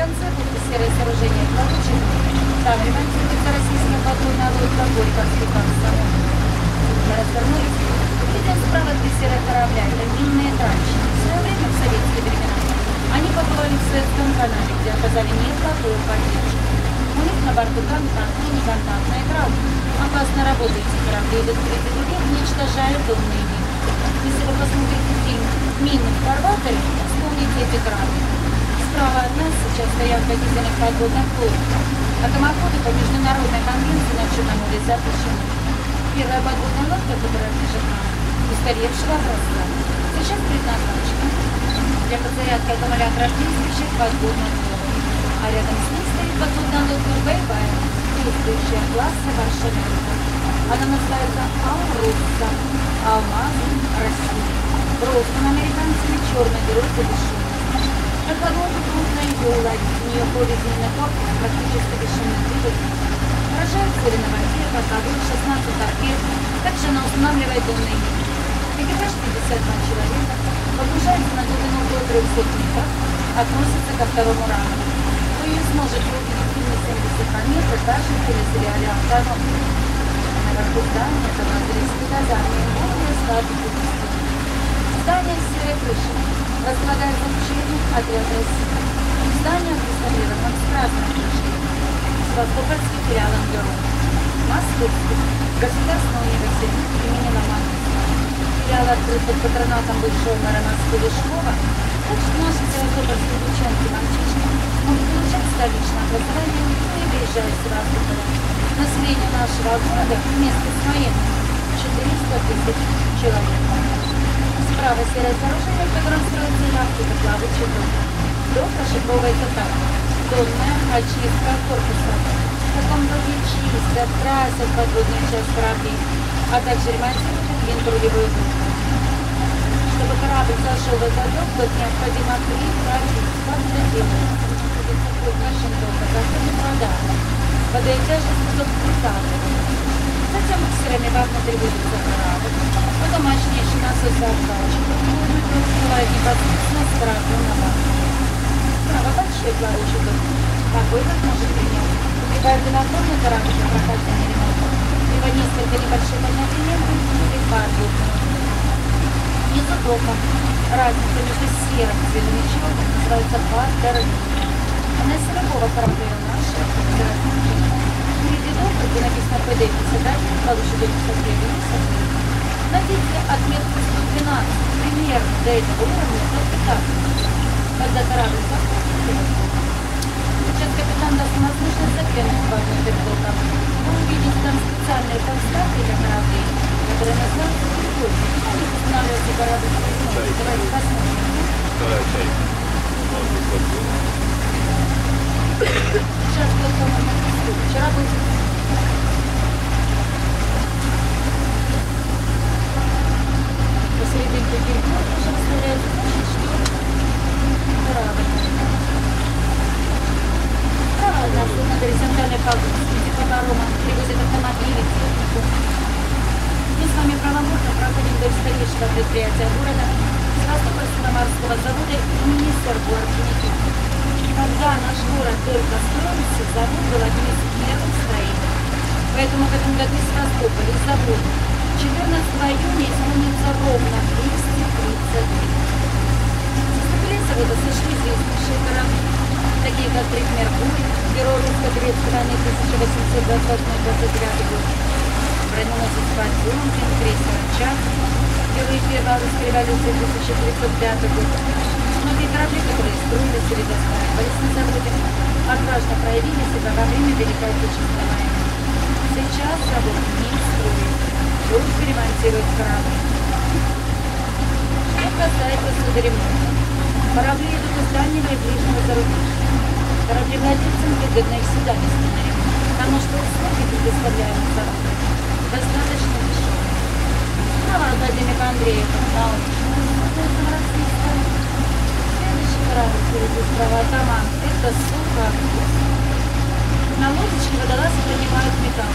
конце бухты серое сооружение получено. Там ремонтируется российская подводная лодка Горьковский комсомол. Развернулись. Видим справа три серых корабля. Это минные транши. В свое время, в советские времена, они побывали в Советском канале, где оказали никакую поддержку. У них на борту контактная и неконтактная экран. Опасно работают эти корабли, идут и вперед, уничтожая донные мины. Если вы посмотрите фильм «Мины в фарватере», вспомните эти краны. Справа от нас сейчас стоят водительных подводных лодок. Атомоходы по международной конвенции на Черном море запрещены. Первая подводная лодка, которая лежит нам, устаревшего образца. Сейчас предназначена для подзарядки аккумулятора действующих подводных лодок. А рядом с ней стоит подводная лодка «Бэйбай», действующая класса «Варшава». Она называется «Аурусса», «Алмаз России». Прозван американцами «Черный герой завершенности». Экологу трудно ее уладить, у нее поведенный корпус практически бесшумный двигатель. Поражает на воде, боковых 16 торпед, также она устанавливает донные мины. Экипаж 52 человека, погружается на глубину около 300 метров, относится ко второму рангу. Вы ее сможете увидеть фильме 72 метров даже в телесериале «Автономия». Наверху здания командирские сказания более 150 Здание с серой крышей. Располагается учебник отряд России. Здание реставрировано с красной крышей. Севастопольский филиал МГРУ. Московский. Государственный университет имени Ломоносова. Филиал открыт под патронатом бывшего мэра Москвы Лешкова. Так что наши севастопольские девчонки и мальчишки могут получать столичное образование, не выезжая из Севастополя. Население нашего города вместе с военным 400 тысяч человек. Справа серое сооружение, в котором строится яхта, это плавучий дом. Расшифровывается так. Донная очистка корпуса. В таком доме чистят, красят подводную часть кораблей, а также ремонтируют винт-рулевую группу. Чтобы корабль зашел в этот дом, вот необходимо прекратить. Как это делается? Находится под нашим домом, заходит Водоэтажность идет прикатывает. Затем буксирами вовнутрь выводится корабль. Потом мощнейший насос откачки. Воду открывает непосредственно с корабля на базе. Справа большой плавучий дом. Такой, как может принять. Прибавив дымоходный корабль для прохождения ремонта. Либо несколько небольших одновременно или подводных. Внизу дома разница между серым и зеленым черным называется патерни. Она из любого корабля у где написано ПД-51, получше до 53 вниз, Найдите отметку 112, пример до этого уровня, только так. Когда корабль сейчас капитан даст вам возможность заглянуть в одну передоком. Вы увидите там специальные подставки для кораблей, которые называются передоком. Они устанавливаются корабль Давайте посмотрим. Вторая часть. Сейчас был, по-моему, вчера был переход уже выставляется значит, что нас на горизонтальной среди парома привозят автомобили, технику. С вами правомочно проходим до предприятия города морского завода имени Сергея Когда наш город только строился, завод был одним из первых. Поэтому в этом году Севастополь из завода 14 июня исполнится ровно 230 лет. Завода сошли известнейшие корабли, такие как Трик Меркурий, герой русско-грецкой войны 1828-29 год, броненосец Потемкин, крейсер Чак, герои Первой русской революции 1905 год. Многие корабли, которые строились или достраивались на заводе, отважно проявили себя во время Великой Отечественной войны. Сейчас завод не только ремонтирует корабли. Что касается судоремонта, корабли идут из дальнего и ближнего зарубежья. Кораблевладельцам выгодно их сюда ремонт, потому что услуги, предоставляемые заводом, достаточно дешевые. Справа от Владимира Андреева, научно, Следующий корабль впереди справа атаман. Это суха. На лодочке водолазы поднимают металл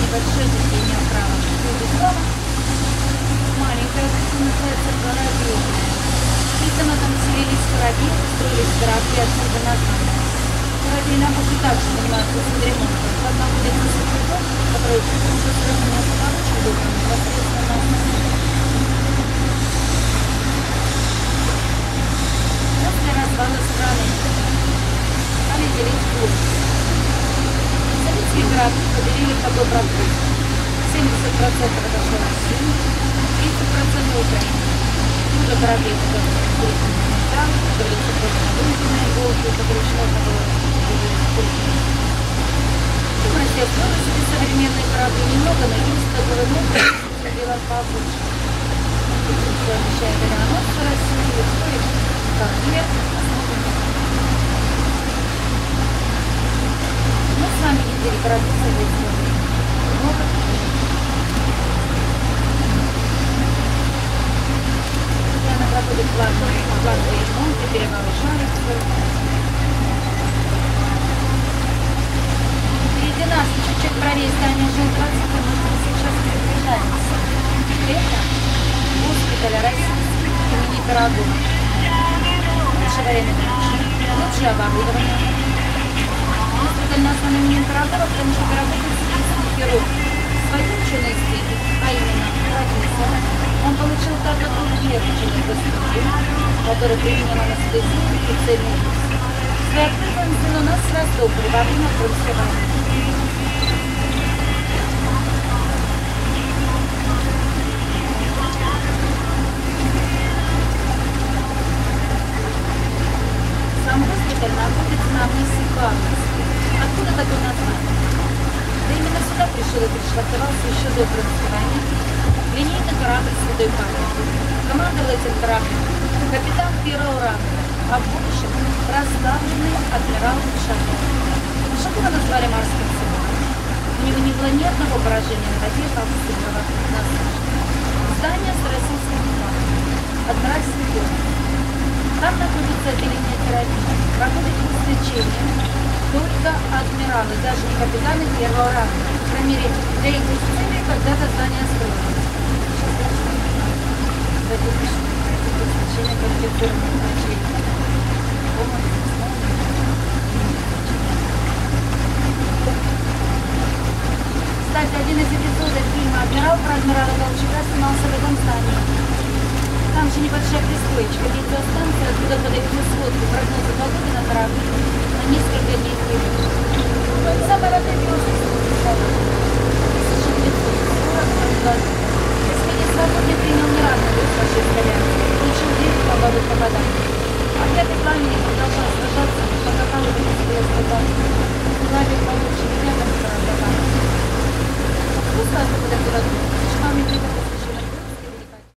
небольшое течение вправо. Уходит. Маленькая, как называется, гора Белка. Видно, там селились корабли, строились корабли отсюда названия. Корабли нам уже так же занимаются этим ремонтом. Там находится сухой дом, который уже строен у нас в Короче, непосредственно на После развала страны стали делить город. Корабли поделили по доброту. 70% отошло в Россию, 30% Украине. Много кораблей которые металл, которые цепочно вынужденные иголки, которые можно было. В России открыла себе современные корабли немного, но есть такое много, дело побольше. Турция обещает авианосцы России, как нет, посмотрим. Мы с вами видели корабли советского времени. Много Постоянно проходит плановый плановый ремонт и перевооружаются. Впереди нас чуть-чуть правее здания желтого цвета, мы сейчас приближаемся. Это госпиталь российский имени Пирогова. Лучше время лучше оборудование. Госпиталь назван именем Пирогова, потому что Пирогов известный хирург. Ученую степень, а именно профессора, он получил также другие ученые госпитали, которые применял анестезию и цельный он сделал у нас в Ростове во время Госпиталь находится на мысе Павловске. Откуда такое название? Да именно сюда пришел и пришвартовался еще до войны линейный корабль Святой Павел. Командовал этим кораблем капитан первого ранга, а в будущем прославленный адмирал Шатов. Шатова назвали морским сыном. У него не было ни одного поражения на воде, толстых на суше. Здание с российским флагом. Адмиральский дом. Там находится отделение терапии. Проходит лечение только адмиралы, даже капитаны первого ранга. По крайней мере, для этих целей когда-то здание строилось. Лечение квалифицированных врачей. Кстати, один из эпизодов фильма «Адмирал» про адмирала Колчака снимался в этом здании. Там же небольшая пристроечка, видеостанция, откуда подают сводку прогноза погоды на корабле на несколько дней вперед. Самый родной Господин Свободный принял неравный бой с фашистской авиацией, получил 9 победных попаданий. А пятый пламени продолжал сражаться, пока палубы не сбилась в Главе получше меня, как корабля Что скажете, когда ты родной? С вами